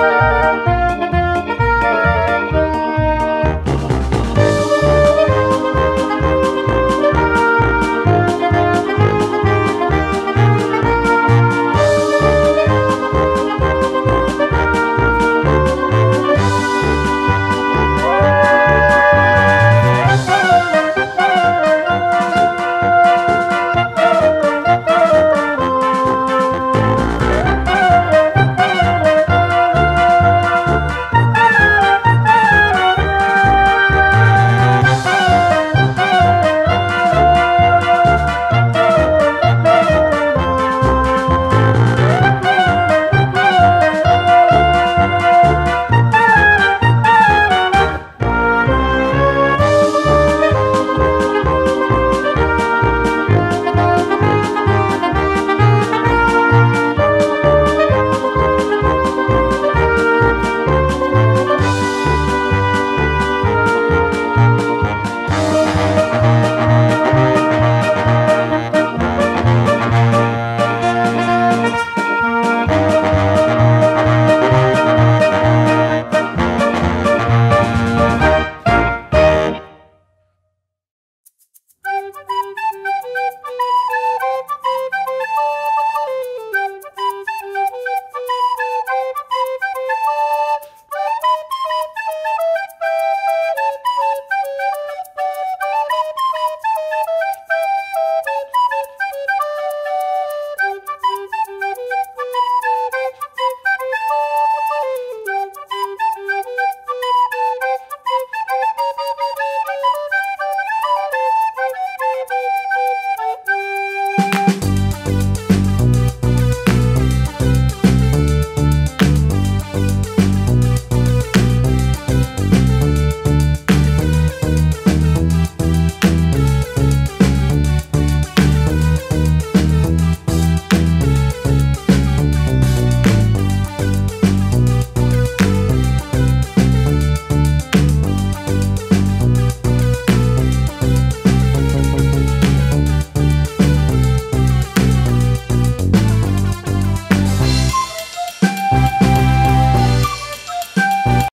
Bye.